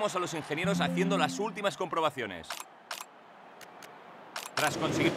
a los ingenieros haciendo las últimas comprobaciones. Tras conseguir...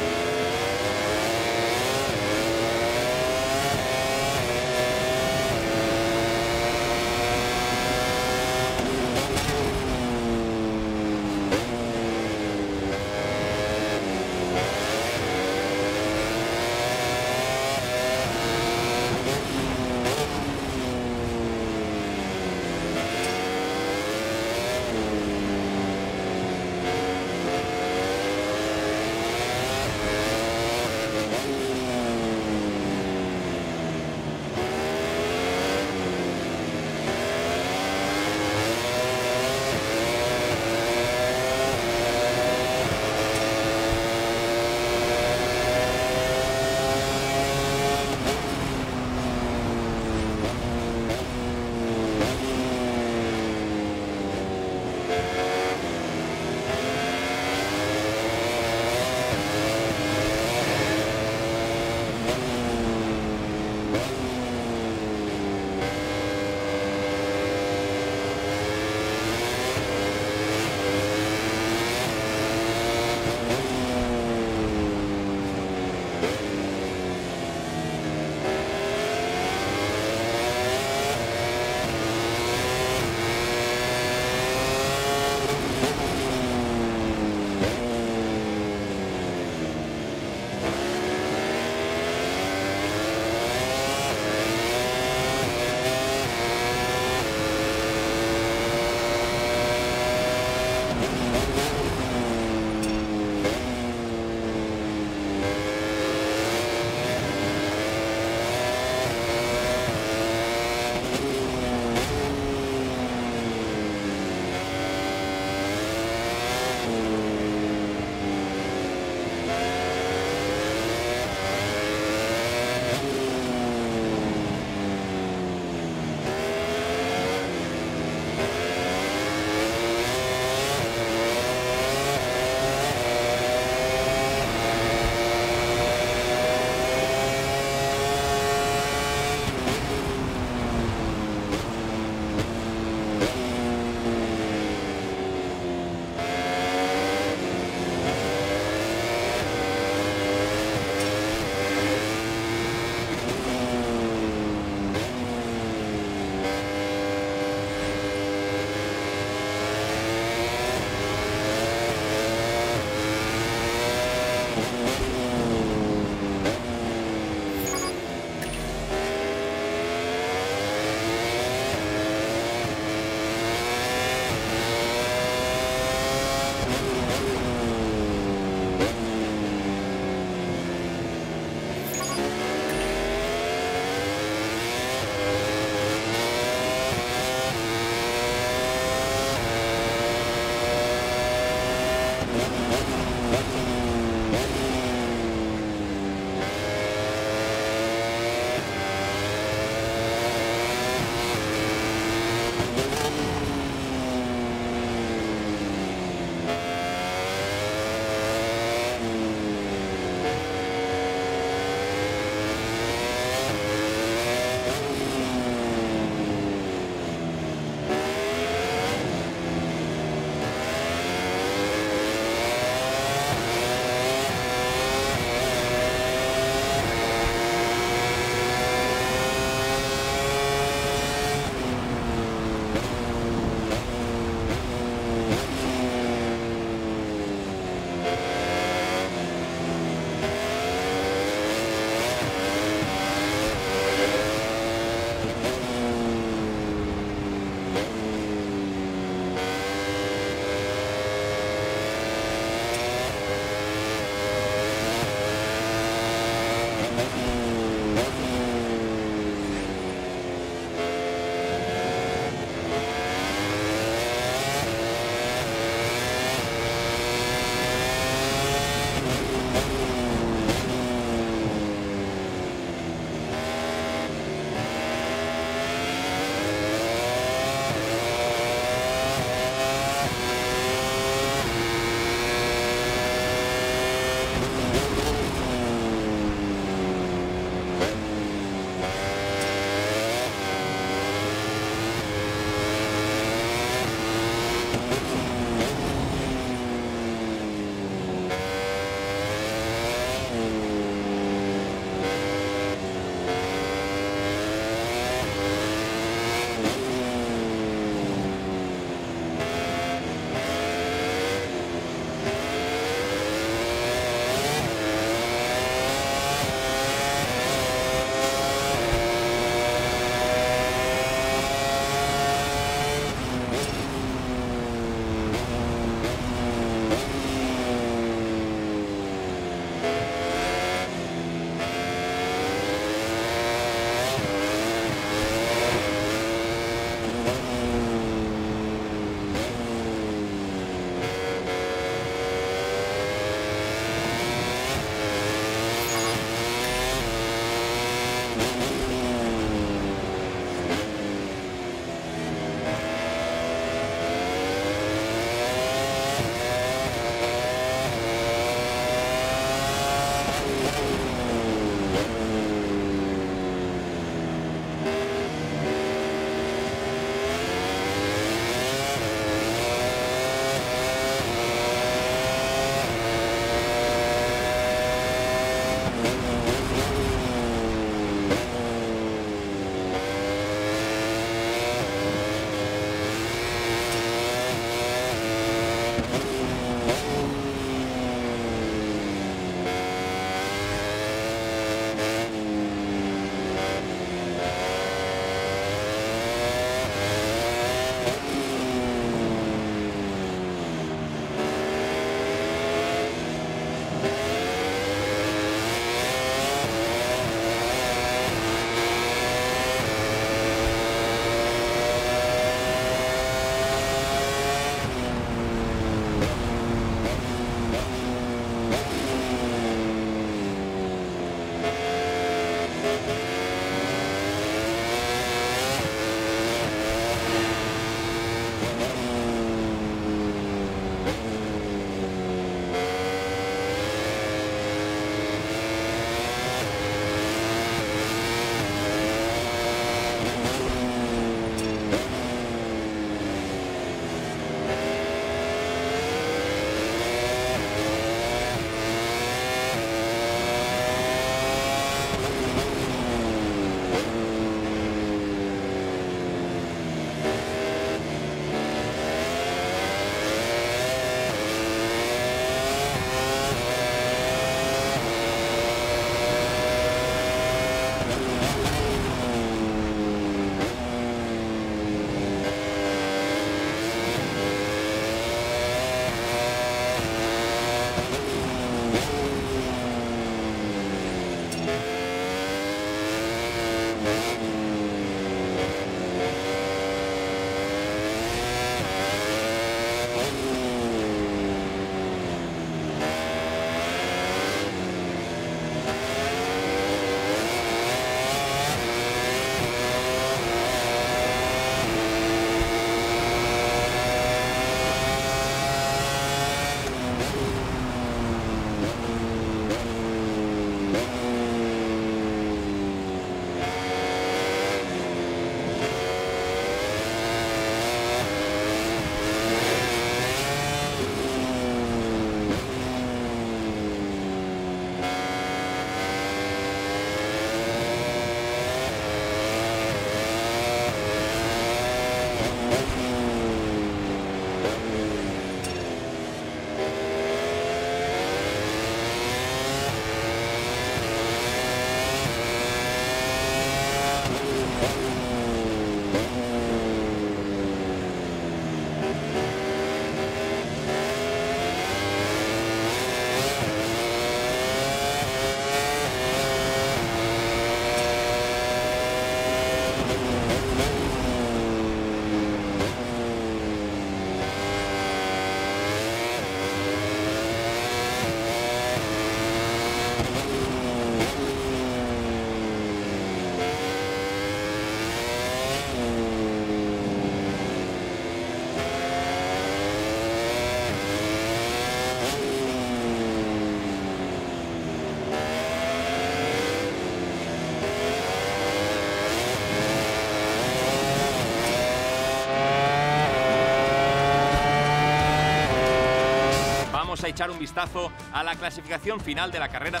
A echar un vistazo a la clasificación final de la carrera.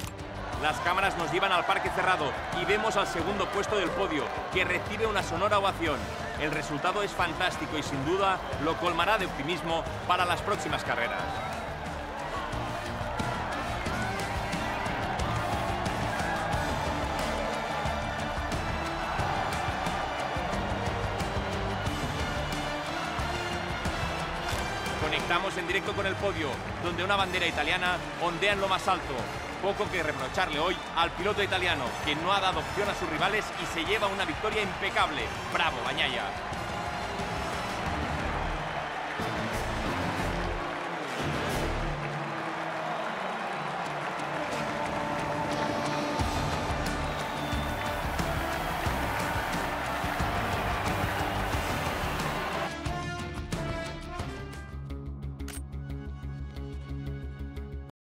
Las cámaras nos llevan al parque cerrado y vemos al segundo puesto del podio, que recibe una sonora ovación. El resultado es fantástico y sin duda lo colmará de optimismo para las próximas carreras. En directo con el podio, donde una bandera italiana ondea en lo más alto. Poco que reprocharle hoy al piloto italiano, que no ha dado opción a sus rivales y se lleva una victoria impecable. ¡Bravo, Bañaya!